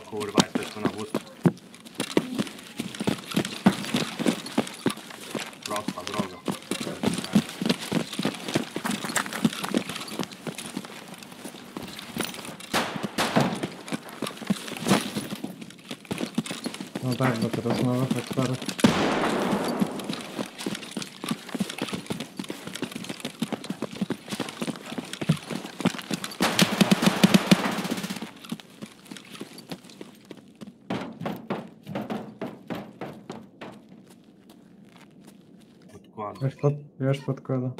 O kurwa, jesteś tu na wózku. Prosta droga. No tak, bo teraz nowe faktory. Podkłady. Już, pod, już podkłada.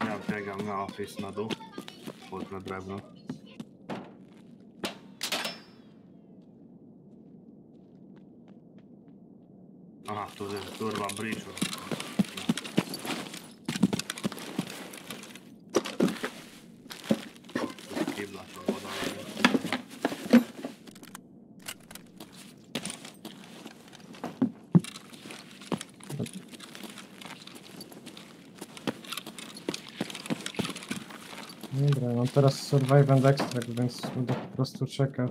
Ja biegam na office na dół. Pod na drewno. Aha, tu jest kurwa bridge. Mam teraz Survive and Extract, więc będę po prostu czekał.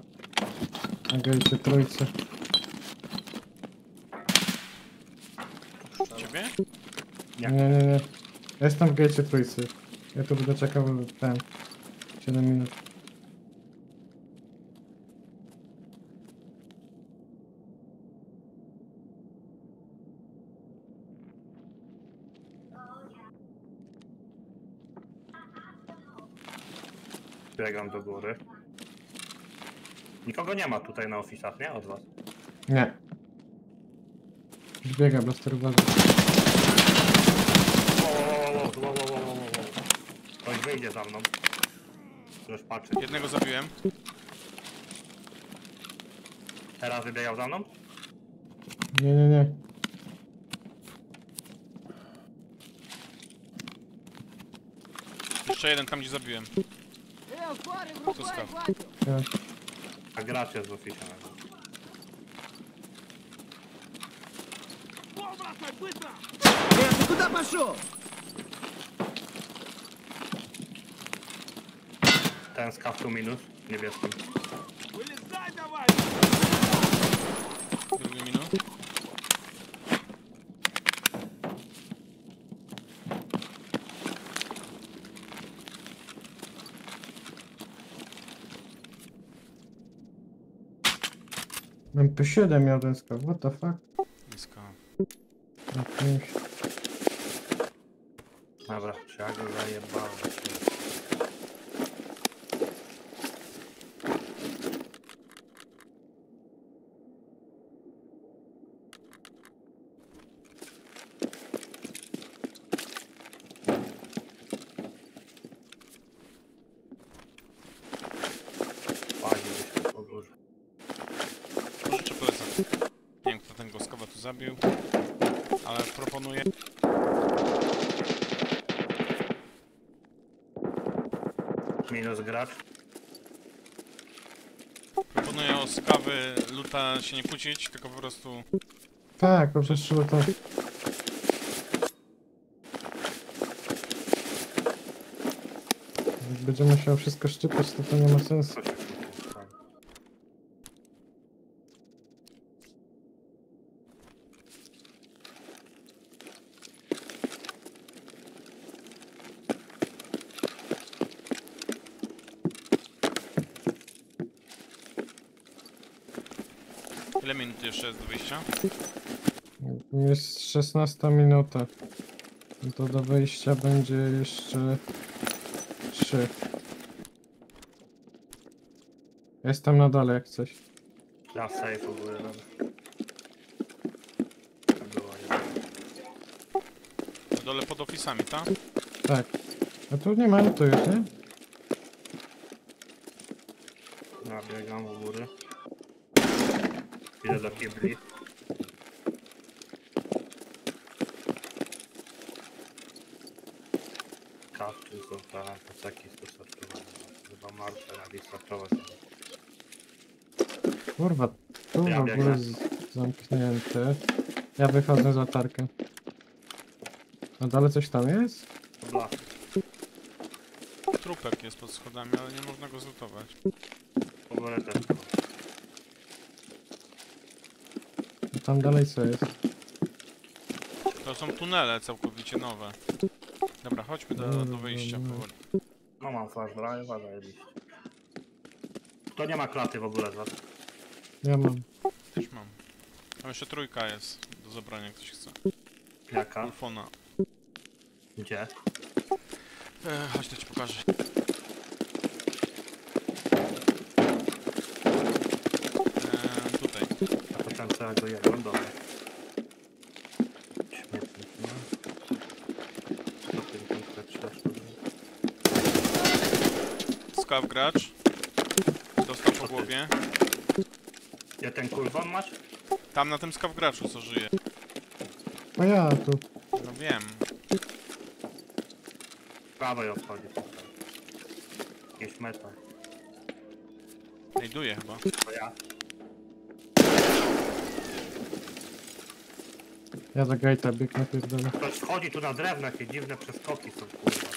Na gejcie trójcy. Ciebie? Nie. Nie, nie, nie. Ja jestem w gejcie trójcy. Ja tu będę czekał ten. 7 minut. Biegam do góry. Nikogo nie ma tutaj na ofisach, nie? Od was. Nie. Już biega, blaster uważa. Ktoś wyjdzie za mną. Ktoś patrzy. Jednego zabiłem. Teraz wybiegał za mną? Nie, nie, nie. Jeszcze jeden tam, gdzie zabiłem. Zostaw. A gracja z ofika. Эй, ты куда пошел? Ten z kaftu minus. Вылезай давай! MP7 miał ten skaw, what the fuck? Kimś. Dobra, ja go zajebałem? Ładnie gdzieś tu po górze. Pożyczę plecak. Nie wiem kto ten goskowa tu zabił. Ale proponuję... Minus gracz. Proponuję o skawy luta się nie kłócić, tylko po prostu... Tak, po prostu trzeba to... Jak będzie musiał wszystko szczypać, to to nie ma sensu. Ile minut jeszcze jest do wyjścia? Jest 16 minuta. No To do wyjścia będzie jeszcze 3. Jestem na dole jak coś. Ja. To było jedno. Na dole pod ofisami, tak? Tak. A tu nie ma to już, nie? Ja biegam u góry. Ile dla kiebli. Kawki są tam, pacaki są sortowane. Chyba marsze radi sortować. Kurwa, tu Ja w ogóle biegam. zamknięte. Ja wychodzę za tarkę. No dalej coś tam jest? Dobra, Trupek jest pod schodami, ale nie można go zlutować. powerę też. mam. Tam dalej co jest? To są tunele całkowicie nowe. Dobra, chodźmy do, do wyjścia powoli. No mam flash drive'a, zajebiście. To nie ma klaty w ogóle, za Ja mam. Też mam. Tam jeszcze trójka jest do zabrania, jak ktoś chce. jaka? Ulfona. Gdzie? E, chodź, to ci pokażę. E, tutaj. A to ten co ja go. Śmietnik, no. 153 sztuki. Skaw gracz. Dostał po głowie. Ja ten kulwon masz? Tam na tym skaw graczu co żyje. A ja tu. No wiem. Z prawej odchodzi metal. Znajduje chyba. To ja. Ja za gate'a biegnę pierdolę. Ktoś wchodzi tu na drewno, jakie dziwne przeskoki są, kurwa.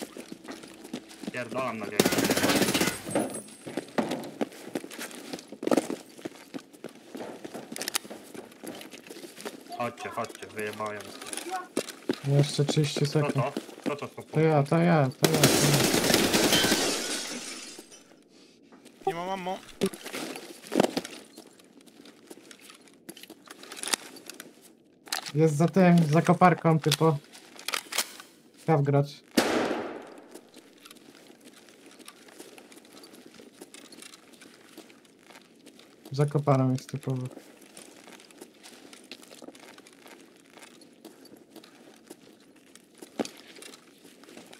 Pierdolam na gejcie. Chodźcie, chodźcie, wyjebałem. Jeszcze 30 Co sekund. to? Co to są? To ja, to ja, to ja. To ja. Nie ma mamo. Jest za tym, za koparką typo. Kaw gracz. Za koparą jest typowo.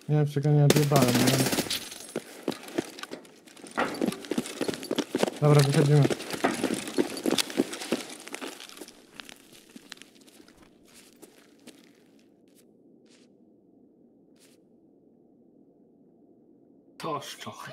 Nie wiem, czego nie odjebałem, nie wiem. Dobra, wychodzimy. To szczochy.